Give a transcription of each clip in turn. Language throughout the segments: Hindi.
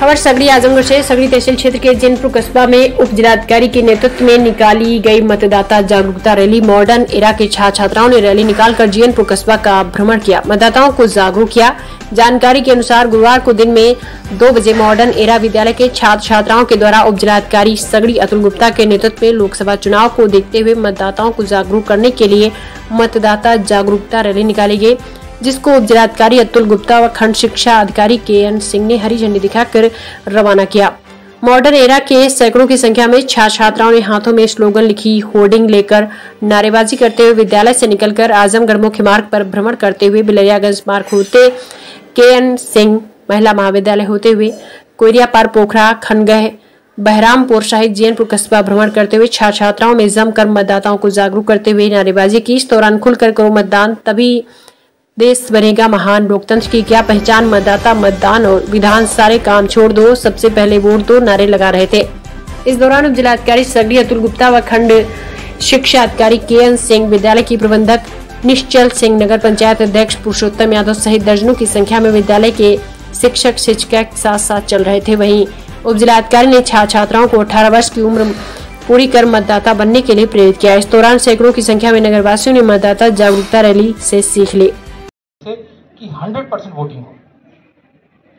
खबर सगड़ी आजमगढ़ से सगड़ी तहसील क्षेत्र के जैनपुर कस्बा में उप जिलाधिकारी के नेतृत्व में निकाली गई मतदाता जागरूकता रैली। मॉडर्न एरा के छात्र छात्राओं ने रैली निकालकर जैनपुर कस्बा का भ्रमण किया। मतदाताओं को जागरूक किया। जानकारी के अनुसार गुरुवार को दिन में दो बजे मॉडर्न एरा विद्यालय के छात्र छात्राओं के द्वारा उप जिलाधिकारी सगड़ी अतुल गुप्ता के नेतृत्व में लोकसभा चुनाव को देखते हुए मतदाताओं को जागरूक करने के लिए मतदाता जागरूकता रैली निकाली गई। जिसको उप जिलाधिकारी अतुल गुप्ता व खंड शिक्षा अधिकारी के एन सिंह ने हरी झंडी दिखाकर रवाना किया। मॉडर्न एरा के सैकड़ों की संख्या में छात्र छात्राओं ने हाथों में स्लोगन लिखी, होर्डिंग लेकर नारेबाजी करते हुए विद्यालय से निकलकर आजमगढ़ मुख्य मार्ग पर भ्रमण करते हुए बिलरियागंज मार्ग होते के एन सिंह, महिला महाविद्यालय होते हुए कोयरिया पार पोखरा, खनगह, बहरामपुर सहित जैनपुर कस्बा भ्रमण करते हुए छात्र छात्राओं में जमकर मतदाताओं को जागरूक करते हुए नारेबाजी की। इस दौरान खुलकर करो मतदान, तभी देश बनेगा महान लोकतंत्र की क्या पहचान? मतदाता मतदान और विधान सारे काम छोड़ दो, सबसे पहले वोट दो, नारे लगा रहे थे। इस दौरान उप जिलाधिकारी सगड़ी अतुल गुप्ता व खंड शिक्षा अधिकारी के एन सिंह, विद्यालय की प्रबंधक निश्चल सिंह, नगर पंचायत अध्यक्ष पुरुषोत्तम यादव सहित दर्जनों की संख्या में विद्यालय के शिक्षक, शिक्षिका साथ साथ चल रहे थे। वहीं उप जिलाधिकारी ने छात्र छात्राओं को 18 वर्ष की उम्र पूरी कर मतदाता बनने के लिए प्रेरित किया। इस दौरान सैकड़ों की संख्या में नगरवासियों ने मतदाता जागरूकता रैली से सीख ली। कि 100 परसेंट वोटिंग हो।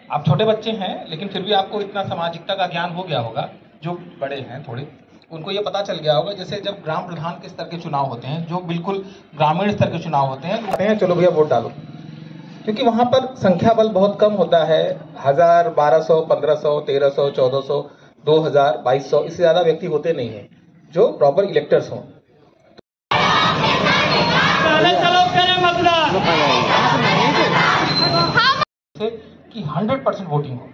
आप छोटे बच्चे हैं, लेकिन फिर भी आपको इतना सामाजिकता का ज्ञान हो गया होगा, जो बड़े हैं थोड़े, उनको ये पता चल गया होगा, जैसे जब ग्राम प्रधान के स्तर के चुनाव होते हैं, जो बिल्कुल ग्रामीण स्तर के चुनाव होते हैं चलो भैया, वोट डालो। क्योंकि वहाँ पर संख्या बल बहुत कम होता है, हज़ार बारह सौ, पंद्रह सौ, तेरह सौ, चौदह सौ, दो हज़ार, बाईस सौ, इससे ज़्यादा व्यक्ति होते नहीं है, जो प्रॉपर इलेक्टर्स हों पहले चलो करें मतदान से कि 100 परसेंट वोटिंग हो।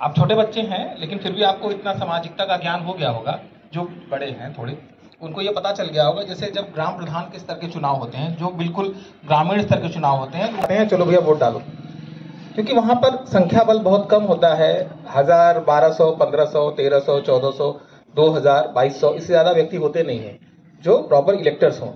आप छोटे बच्चे हैं, लेकिन फिर भी आपको इतना सामाजिकता का ज्ञान हो गया होगा, जो बड़े हैं थोड़े, उनको ये पता चल गया होगा, जैसे जब ग्राम प्रधान के स्तर के चुनाव होते हैं, जो बिल्कुल ग्रामीण स्तर के चुनाव होते हैं, कहते हैं, चलो भैया, वोट डालो। क्योंकि वहाँ पर संख्या बल बहुत कम होता है, हज़ार बारह सौ, पंद्रह सौ, तेरह सौ, चौदह सौ, दो हज़ार, बाईस सौ, इससे ज़्यादा व्यक्ति होते नहीं है, जो प्रॉपर इलेक्टर्स हों।